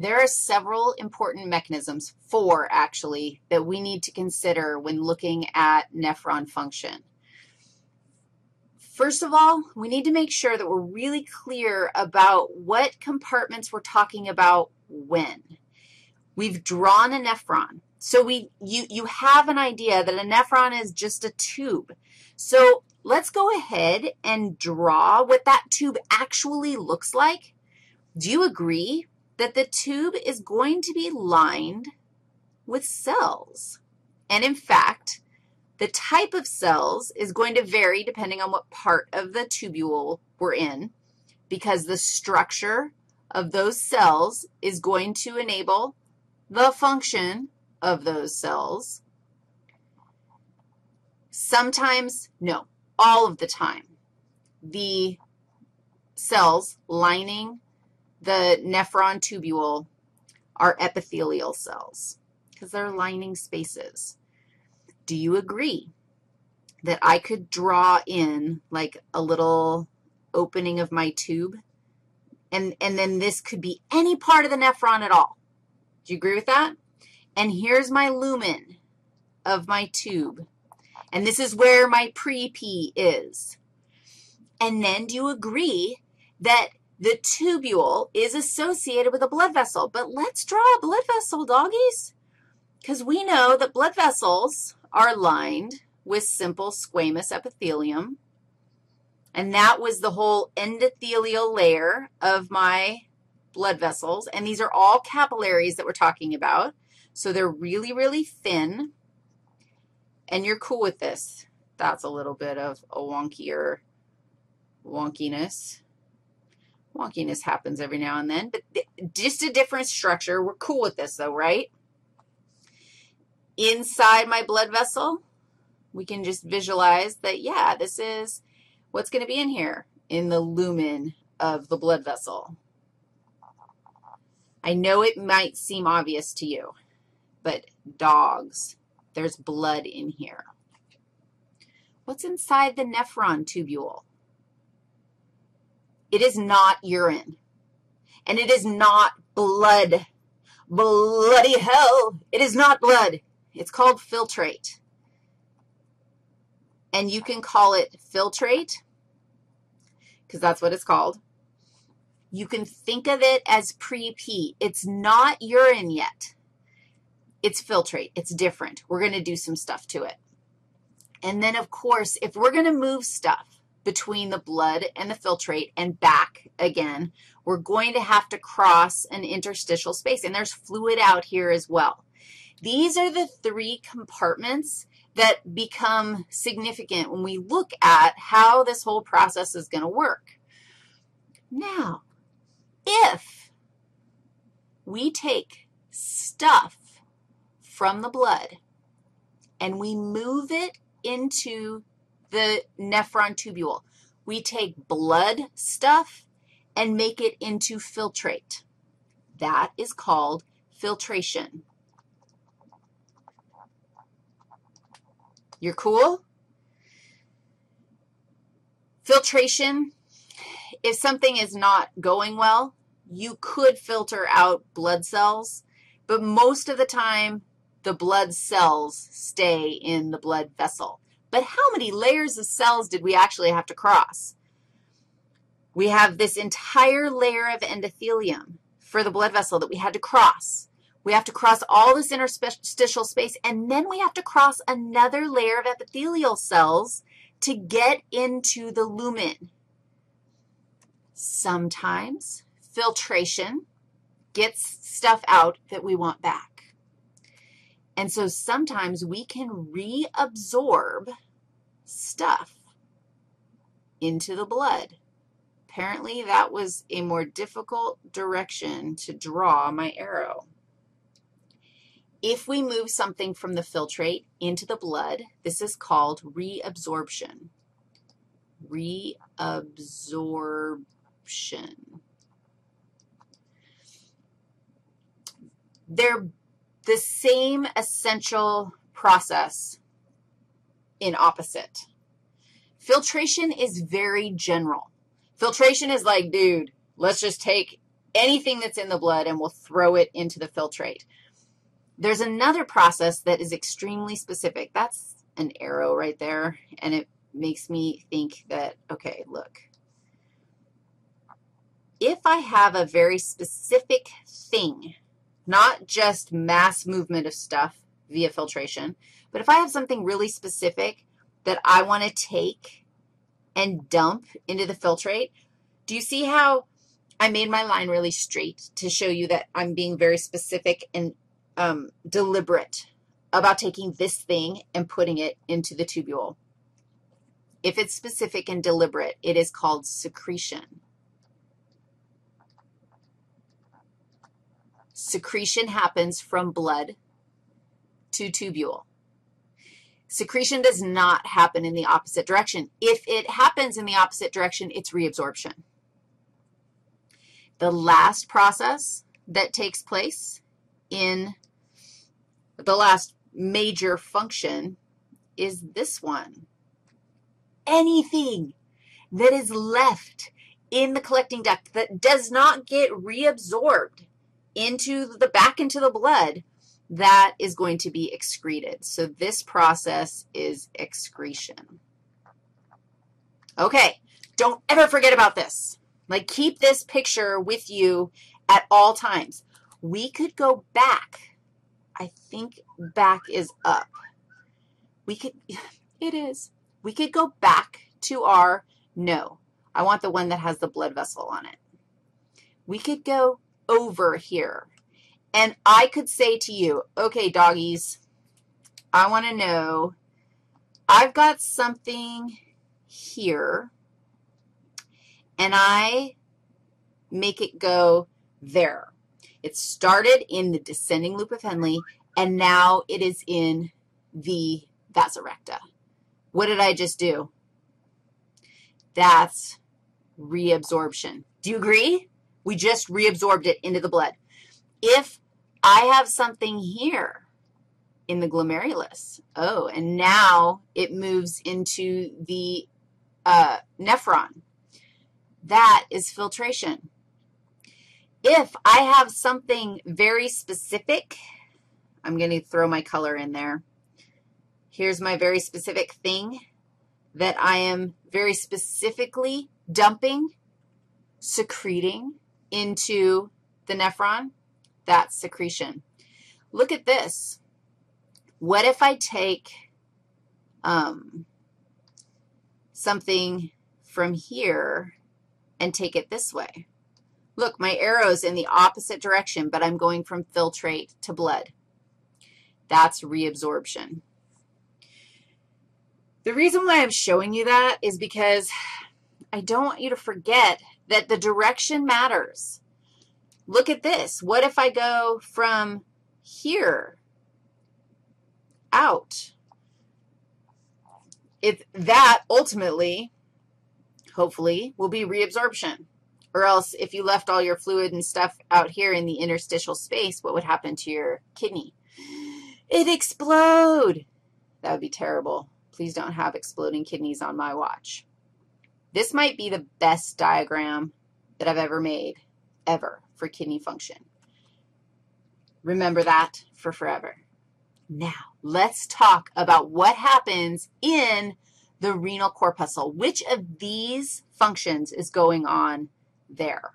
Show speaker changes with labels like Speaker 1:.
Speaker 1: There are several important mechanisms, four actually, that we need to consider when looking at nephron function. First of all, we need to make sure that we're really clear about what compartments we're talking about when. We've drawn a nephron. So we, you, you have an idea that a nephron is just a tube. So let's go ahead and draw what that tube actually looks like. Do you agree that the tube is going to be lined with cells? And in fact, the type of cells is going to vary depending on what part of the tubule we're in because the structure of those cells is going to enable the function of those cells. Sometimes, no, all of the time, the cells lining the nephron tubule are epithelial cells because they're lining spaces. Do you agree that I could draw in like a little opening of my tube? And, and then this could be any part of the nephron at all. Do you agree with that? And here's my lumen of my tube. And this is where my pre-P is. And then do you agree that the tubule is associated with a blood vessel? But let's draw a blood vessel, doggies, because we know that blood vessels are lined with simple squamous epithelium. And that was the whole endothelial layer of my blood vessels. And these are all capillaries that we're talking about. So they're really, really thin. And you're cool with this. That's a little bit of a wonkier wonkiness. Wonkiness happens every now and then, but just a different structure. We're cool with this, though, right? inside my blood vessel, we can just visualize that, yeah, this is what's going to be in here in the lumen of the blood vessel. I know it might seem obvious to you, but dogs, there's blood in here. What's inside the nephron tubule? It is not urine, and it is not blood. Bloody hell, it is not blood. It's called filtrate. And you can call it filtrate because that's what it's called. You can think of it as pre-P. It's not urine yet. It's filtrate. It's different. We're going to do some stuff to it. And then, of course, if we're going to move stuff between the blood and the filtrate and back again, we're going to have to cross an interstitial space. And there's fluid out here as well. These are the three compartments that become significant when we look at how this whole process is going to work. Now, if we take stuff from the blood and we move it into the nephron tubule, we take blood stuff and make it into filtrate. That is called filtration. You're cool? Filtration, if something is not going well, you could filter out blood cells, but most of the time, the blood cells stay in the blood vessel. But how many layers of cells did we actually have to cross? We have this entire layer of endothelium for the blood vessel that we had to cross. We have to cross all this interstitial space, and then we have to cross another layer of epithelial cells to get into the lumen. Sometimes filtration gets stuff out that we want back. And so sometimes we can reabsorb stuff into the blood. Apparently, that was a more difficult direction to draw my arrow. If we move something from the filtrate into the blood, this is called reabsorption. Reabsorption. They're the same essential process in opposite. Filtration is very general. Filtration is like, dude, let's just take anything that's in the blood and we'll throw it into the filtrate. There's another process that is extremely specific. That's an arrow right there, and it makes me think that, okay, look. If I have a very specific thing, not just mass movement of stuff via filtration, but if I have something really specific that I want to take and dump into the filtrate, do you see how I made my line really straight to show you that I'm being very specific and um, deliberate about taking this thing and putting it into the tubule. If it's specific and deliberate, it is called secretion. Secretion happens from blood to tubule. Secretion does not happen in the opposite direction. If it happens in the opposite direction, it's reabsorption. The last process that takes place in the last major function is this one. Anything that is left in the collecting duct that does not get reabsorbed into the back into the blood, that is going to be excreted. So this process is excretion. Okay, don't ever forget about this. Like keep this picture with you at all times. We could go back I think back is up. We could, it is. We could go back to our, no, I want the one that has the blood vessel on it. We could go over here, and I could say to you, okay, doggies, I want to know, I've got something here, and I make it go there. It started in the descending loop of Henle, and now it is in the vasa recta. What did I just do? That's reabsorption. Do you agree? We just reabsorbed it into the blood. If I have something here in the glomerulus, oh, and now it moves into the uh, nephron, that is filtration. If I have something very specific, I'm going to throw my color in there. Here's my very specific thing that I am very specifically dumping, secreting into the nephron. That's secretion. Look at this. What if I take um, something from here and take it this way? Look, my arrow's in the opposite direction, but I'm going from filtrate to blood. That's reabsorption. The reason why I'm showing you that is because I don't want you to forget that the direction matters. Look at this. What if I go from here out? If that ultimately, hopefully, will be reabsorption. Or else if you left all your fluid and stuff out here in the interstitial space, what would happen to your kidney? It'd explode. That would be terrible. Please don't have exploding kidneys on my watch. This might be the best diagram that I've ever made, ever, for kidney function. Remember that for forever. Now, let's talk about what happens in the renal corpuscle. Which of these functions is going on there.